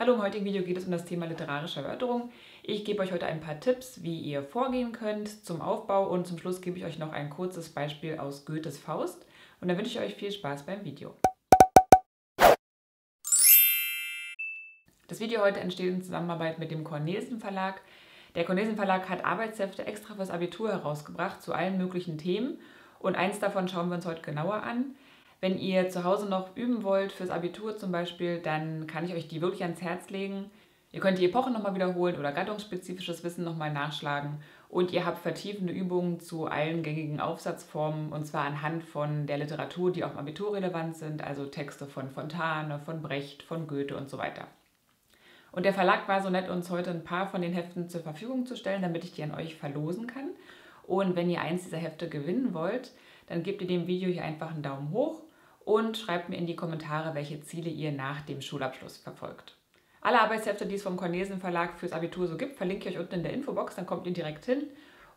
Hallo, im heutigen Video geht es um das Thema literarische Erörterung. Ich gebe euch heute ein paar Tipps, wie ihr vorgehen könnt zum Aufbau und zum Schluss gebe ich euch noch ein kurzes Beispiel aus Goethes Faust. Und dann wünsche ich euch viel Spaß beim Video. Das Video heute entsteht in Zusammenarbeit mit dem Cornelsen Verlag. Der Cornelsen Verlag hat Arbeitshefte extra fürs Abitur herausgebracht zu allen möglichen Themen und eins davon schauen wir uns heute genauer an. Wenn ihr zu Hause noch üben wollt, fürs Abitur zum Beispiel, dann kann ich euch die wirklich ans Herz legen. Ihr könnt die Epochen nochmal wiederholen oder gattungsspezifisches Wissen nochmal nachschlagen. Und ihr habt vertiefende Übungen zu allen gängigen Aufsatzformen und zwar anhand von der Literatur, die auch im Abitur relevant sind, also Texte von Fontane, von Brecht, von Goethe und so weiter. Und der Verlag war so nett, uns heute ein paar von den Heften zur Verfügung zu stellen, damit ich die an euch verlosen kann. Und wenn ihr eins dieser Hefte gewinnen wollt, dann gebt ihr dem Video hier einfach einen Daumen hoch und schreibt mir in die Kommentare, welche Ziele ihr nach dem Schulabschluss verfolgt. Alle Arbeitshefte, die es vom Cornesen Verlag fürs Abitur so gibt, verlinke ich euch unten in der Infobox, dann kommt ihr direkt hin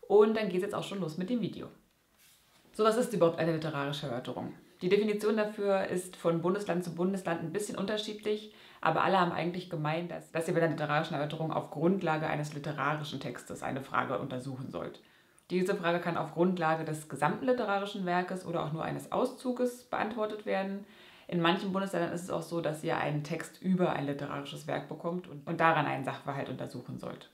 und dann geht es jetzt auch schon los mit dem Video. So, was ist überhaupt eine literarische Erörterung? Die Definition dafür ist von Bundesland zu Bundesland ein bisschen unterschiedlich, aber alle haben eigentlich gemeint, dass, dass ihr bei der literarischen Erörterung auf Grundlage eines literarischen Textes eine Frage untersuchen sollt. Diese Frage kann auf Grundlage des gesamten literarischen Werkes oder auch nur eines Auszuges beantwortet werden. In manchen Bundesländern ist es auch so, dass ihr einen Text über ein literarisches Werk bekommt und, daran einen Sachverhalt untersuchen sollt.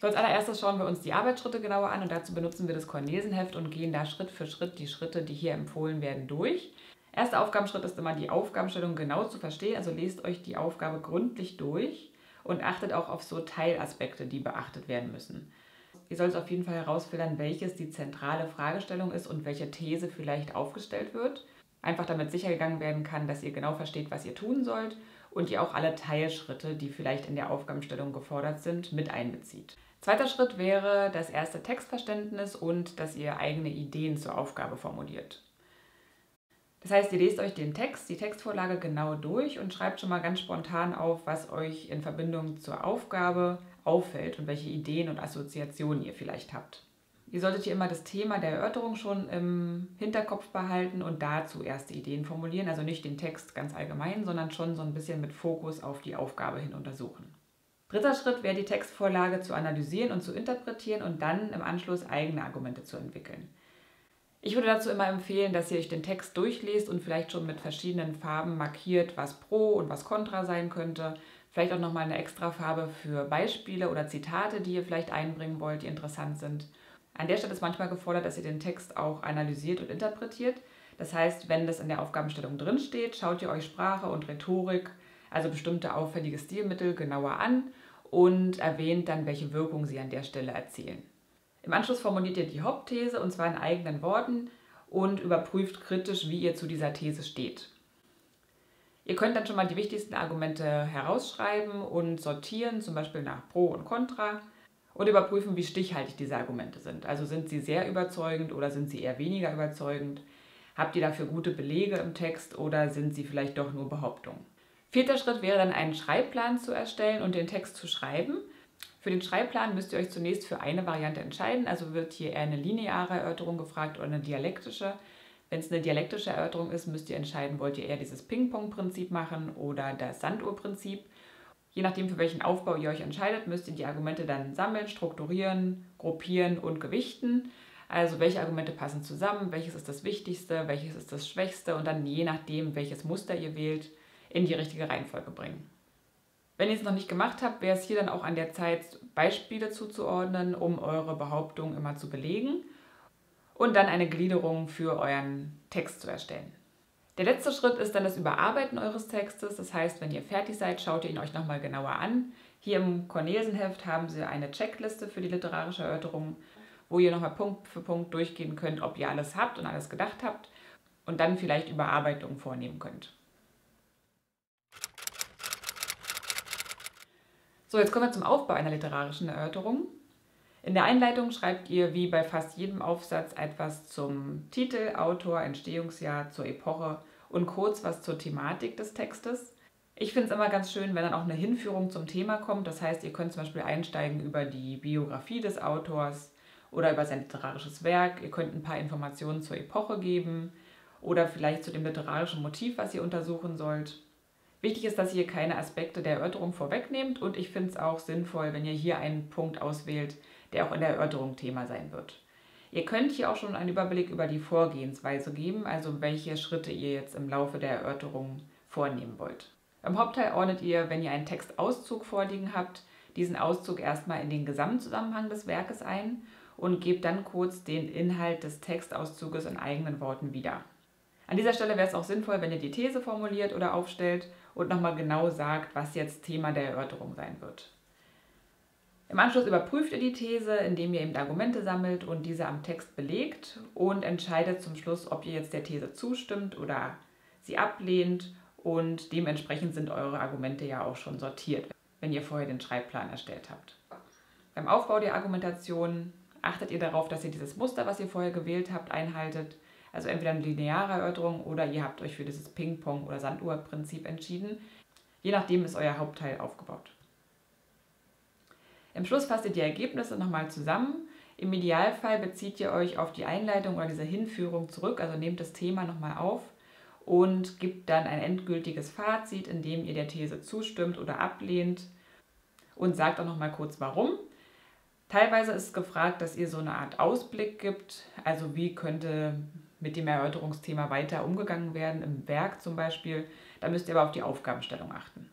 So, als allererstes schauen wir uns die Arbeitsschritte genauer an und dazu benutzen wir das Cornesenheft und gehen da Schritt für Schritt die Schritte, die hier empfohlen werden, durch. Erster Aufgabenschritt ist immer die Aufgabenstellung genau zu verstehen, also lest euch die Aufgabe gründlich durch und achtet auch auf so Teilaspekte, die beachtet werden müssen. Ihr sollt auf jeden Fall herausfiltern, welches die zentrale Fragestellung ist und welche These vielleicht aufgestellt wird. Einfach damit sicher gegangen werden kann, dass ihr genau versteht, was ihr tun sollt und ihr auch alle Teilschritte, die vielleicht in der Aufgabenstellung gefordert sind, mit einbezieht. Zweiter Schritt wäre das erste Textverständnis und dass ihr eigene Ideen zur Aufgabe formuliert. Das heißt, ihr lest euch den Text, die Textvorlage genau durch und schreibt schon mal ganz spontan auf, was euch in Verbindung zur Aufgabe auffällt und welche Ideen und Assoziationen ihr vielleicht habt. Ihr solltet hier immer das Thema der Erörterung schon im Hinterkopf behalten und dazu erste Ideen formulieren, also nicht den Text ganz allgemein, sondern schon so ein bisschen mit Fokus auf die Aufgabe hin untersuchen. Dritter Schritt wäre die Textvorlage zu analysieren und zu interpretieren und dann im Anschluss eigene Argumente zu entwickeln. Ich würde dazu immer empfehlen, dass ihr euch den Text durchlest und vielleicht schon mit verschiedenen Farben markiert, was Pro und was Contra sein könnte. Vielleicht auch nochmal eine extra Farbe für Beispiele oder Zitate, die ihr vielleicht einbringen wollt, die interessant sind. An der Stelle ist manchmal gefordert, dass ihr den Text auch analysiert und interpretiert. Das heißt, wenn das in der Aufgabenstellung drin steht, schaut ihr euch Sprache und Rhetorik, also bestimmte auffällige Stilmittel, genauer an und erwähnt dann, welche Wirkung sie an der Stelle erzielen. Im Anschluss formuliert ihr die Hauptthese und zwar in eigenen Worten und überprüft kritisch, wie ihr zu dieser These steht. Ihr könnt dann schon mal die wichtigsten Argumente herausschreiben und sortieren, zum Beispiel nach Pro und Contra und überprüfen, wie stichhaltig diese Argumente sind. Also sind sie sehr überzeugend oder sind sie eher weniger überzeugend? Habt ihr dafür gute Belege im Text oder sind sie vielleicht doch nur Behauptungen? Vierter Schritt wäre dann einen Schreibplan zu erstellen und den Text zu schreiben. Für den Schreibplan müsst ihr euch zunächst für eine Variante entscheiden. Also wird hier eher eine lineare Erörterung gefragt oder eine dialektische. Wenn es eine dialektische Erörterung ist, müsst ihr entscheiden, wollt ihr eher dieses Ping-Pong-Prinzip machen oder das Sanduhr-Prinzip. Je nachdem, für welchen Aufbau ihr euch entscheidet, müsst ihr die Argumente dann sammeln, strukturieren, gruppieren und gewichten. Also welche Argumente passen zusammen, welches ist das Wichtigste, welches ist das Schwächste und dann je nachdem, welches Muster ihr wählt, in die richtige Reihenfolge bringen. Wenn ihr es noch nicht gemacht habt, wäre es hier dann auch an der Zeit, Beispiele zuzuordnen, um eure Behauptung immer zu belegen und dann eine Gliederung für euren Text zu erstellen. Der letzte Schritt ist dann das Überarbeiten eures Textes. Das heißt, wenn ihr fertig seid, schaut ihr ihn euch nochmal genauer an. Hier im Cornelsenheft haben sie eine Checkliste für die literarische Erörterung, wo ihr nochmal Punkt für Punkt durchgehen könnt, ob ihr alles habt und alles gedacht habt und dann vielleicht Überarbeitungen vornehmen könnt. So, jetzt kommen wir zum Aufbau einer literarischen Erörterung. In der Einleitung schreibt ihr wie bei fast jedem Aufsatz etwas zum Titel, Autor, Entstehungsjahr, zur Epoche und kurz was zur Thematik des Textes. Ich finde es immer ganz schön, wenn dann auch eine Hinführung zum Thema kommt. Das heißt, ihr könnt zum Beispiel einsteigen über die Biografie des Autors oder über sein literarisches Werk. Ihr könnt ein paar Informationen zur Epoche geben oder vielleicht zu dem literarischen Motiv, was ihr untersuchen sollt. Wichtig ist, dass ihr keine Aspekte der Erörterung vorwegnehmt und ich finde es auch sinnvoll, wenn ihr hier einen Punkt auswählt, der auch in der Erörterung Thema sein wird. Ihr könnt hier auch schon einen Überblick über die Vorgehensweise geben, also welche Schritte ihr jetzt im Laufe der Erörterung vornehmen wollt. Im Hauptteil ordnet ihr, wenn ihr einen Textauszug vorliegen habt, diesen Auszug erstmal in den Gesamtzusammenhang des Werkes ein und gebt dann kurz den Inhalt des Textauszuges in eigenen Worten wieder. An dieser Stelle wäre es auch sinnvoll, wenn ihr die These formuliert oder aufstellt und nochmal genau sagt, was jetzt Thema der Erörterung sein wird. Im Anschluss überprüft ihr die These, indem ihr eben Argumente sammelt und diese am Text belegt und entscheidet zum Schluss, ob ihr jetzt der These zustimmt oder sie ablehnt und dementsprechend sind eure Argumente ja auch schon sortiert, wenn ihr vorher den Schreibplan erstellt habt. Beim Aufbau der Argumentation achtet ihr darauf, dass ihr dieses Muster, was ihr vorher gewählt habt, einhaltet. Also entweder eine lineare Erörterung oder ihr habt euch für dieses Ping-Pong- oder Sanduhr-Prinzip entschieden. Je nachdem ist euer Hauptteil aufgebaut. Im Schluss fasst ihr die Ergebnisse nochmal zusammen. Im Idealfall bezieht ihr euch auf die Einleitung oder diese Hinführung zurück, also nehmt das Thema nochmal auf und gibt dann ein endgültiges Fazit, in dem ihr der These zustimmt oder ablehnt und sagt auch nochmal kurz warum. Teilweise ist gefragt, dass ihr so eine Art Ausblick gibt, also wie könnte mit dem Erörterungsthema weiter umgegangen werden, im Werk zum Beispiel. Da müsst ihr aber auf die Aufgabenstellung achten.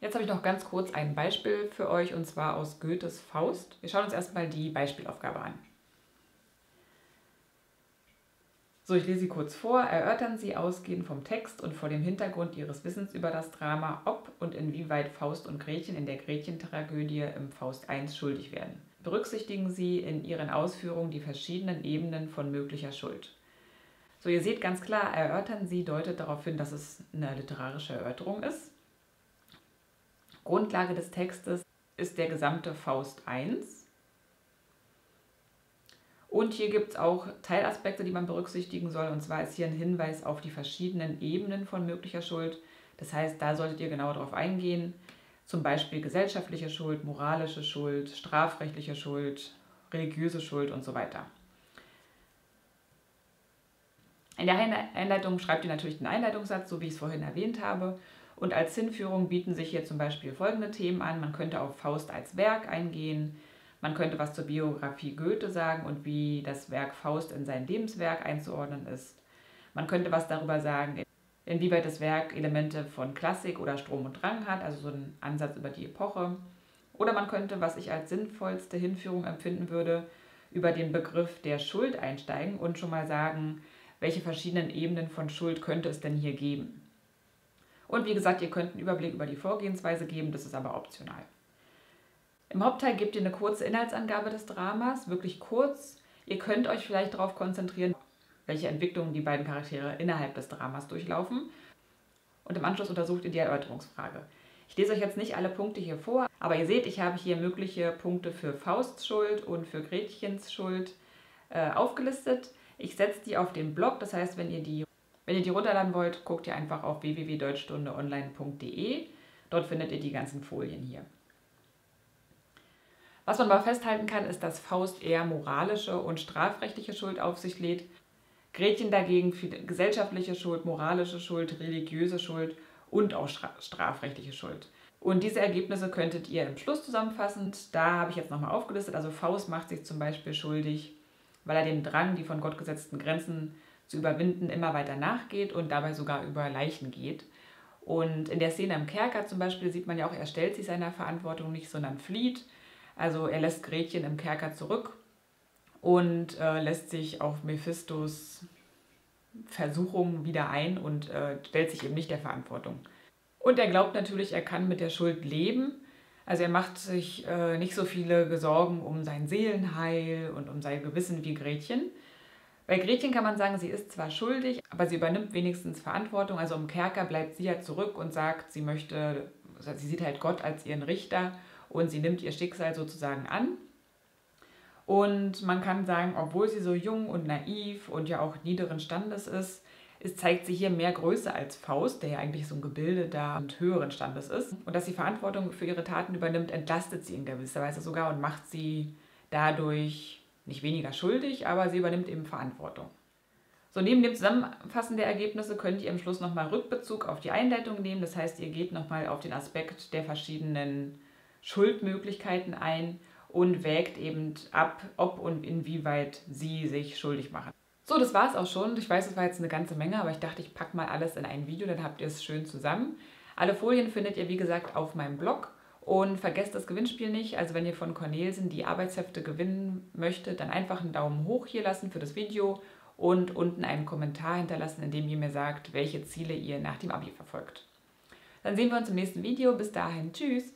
Jetzt habe ich noch ganz kurz ein Beispiel für euch und zwar aus Goethes Faust. Wir schauen uns erstmal die Beispielaufgabe an. So, ich lese sie kurz vor. Erörtern Sie ausgehend vom Text und vor dem Hintergrund Ihres Wissens über das Drama, ob und inwieweit Faust und Gretchen in der Gretchen-Tragödie im Faust I schuldig werden. Berücksichtigen Sie in Ihren Ausführungen die verschiedenen Ebenen von möglicher Schuld. So, ihr seht ganz klar, erörtern Sie deutet darauf hin, dass es eine literarische Erörterung ist. Grundlage des Textes ist der gesamte Faust I. Und hier gibt es auch Teilaspekte, die man berücksichtigen soll. Und zwar ist hier ein Hinweis auf die verschiedenen Ebenen von möglicher Schuld. Das heißt, da solltet ihr genauer darauf eingehen. Zum Beispiel gesellschaftliche Schuld, moralische Schuld, strafrechtliche Schuld, religiöse Schuld und so weiter. In der Einleitung schreibt ihr natürlich den Einleitungssatz, so wie ich es vorhin erwähnt habe. Und als Hinführung bieten sich hier zum Beispiel folgende Themen an. Man könnte auf Faust als Werk eingehen. Man könnte was zur Biografie Goethe sagen und wie das Werk Faust in sein Lebenswerk einzuordnen ist. Man könnte was darüber sagen, inwieweit das Werk Elemente von Klassik oder Strom und Drang hat, also so ein Ansatz über die Epoche. Oder man könnte, was ich als sinnvollste Hinführung empfinden würde, über den Begriff der Schuld einsteigen und schon mal sagen, welche verschiedenen Ebenen von Schuld könnte es denn hier geben. Und wie gesagt, ihr könnt einen Überblick über die Vorgehensweise geben, das ist aber optional. Im Hauptteil gebt ihr eine kurze Inhaltsangabe des Dramas, wirklich kurz. Ihr könnt euch vielleicht darauf konzentrieren, welche Entwicklungen die beiden Charaktere innerhalb des Dramas durchlaufen. Und im Anschluss untersucht ihr die Erörterungsfrage. Ich lese euch jetzt nicht alle Punkte hier vor, aber ihr seht, ich habe hier mögliche Punkte für Fausts Schuld und für Gretchens Schuld äh, aufgelistet. Ich setze die auf den Blog, das heißt, wenn ihr die wenn ihr die runterladen wollt, guckt ihr einfach auf www.deutschstundeonline.de. Dort findet ihr die ganzen Folien hier. Was man aber festhalten kann, ist, dass Faust eher moralische und strafrechtliche Schuld auf sich lädt. Gretchen dagegen für gesellschaftliche Schuld, moralische Schuld, religiöse Schuld und auch strafrechtliche Schuld. Und diese Ergebnisse könntet ihr im Schluss zusammenfassend, da habe ich jetzt nochmal aufgelistet, also Faust macht sich zum Beispiel schuldig, weil er dem Drang, die von Gott gesetzten Grenzen zu überwinden, immer weiter nachgeht und dabei sogar über Leichen geht. Und in der Szene im Kerker zum Beispiel sieht man ja auch, er stellt sich seiner Verantwortung nicht, sondern flieht. Also er lässt Gretchen im Kerker zurück und äh, lässt sich auf Mephistos Versuchung wieder ein und äh, stellt sich eben nicht der Verantwortung. Und er glaubt natürlich, er kann mit der Schuld leben. Also er macht sich äh, nicht so viele Sorgen um sein Seelenheil und um sein Gewissen wie Gretchen. Bei Gretchen kann man sagen, sie ist zwar schuldig, aber sie übernimmt wenigstens Verantwortung. Also im Kerker bleibt sie ja zurück und sagt, sie möchte, sie sieht halt Gott als ihren Richter und sie nimmt ihr Schicksal sozusagen an. Und man kann sagen, obwohl sie so jung und naiv und ja auch niederen Standes ist, es zeigt sie hier mehr Größe als Faust, der ja eigentlich so ein gebildeter und höheren Standes ist. Und dass sie Verantwortung für ihre Taten übernimmt, entlastet sie in gewisser Weise sogar und macht sie dadurch nicht weniger schuldig, aber sie übernimmt eben Verantwortung. So, neben dem Zusammenfassen der Ergebnisse könnt ihr im Schluss nochmal Rückbezug auf die Einleitung nehmen. Das heißt, ihr geht nochmal auf den Aspekt der verschiedenen Schuldmöglichkeiten ein und wägt eben ab, ob und inwieweit sie sich schuldig machen. So, das war es auch schon. Ich weiß, es war jetzt eine ganze Menge, aber ich dachte, ich packe mal alles in ein Video, dann habt ihr es schön zusammen. Alle Folien findet ihr, wie gesagt, auf meinem Blog. Und vergesst das Gewinnspiel nicht. Also wenn ihr von Cornelsen die Arbeitshefte gewinnen möchtet, dann einfach einen Daumen hoch hier lassen für das Video und unten einen Kommentar hinterlassen, in dem ihr mir sagt, welche Ziele ihr nach dem Abi verfolgt. Dann sehen wir uns im nächsten Video. Bis dahin. Tschüss.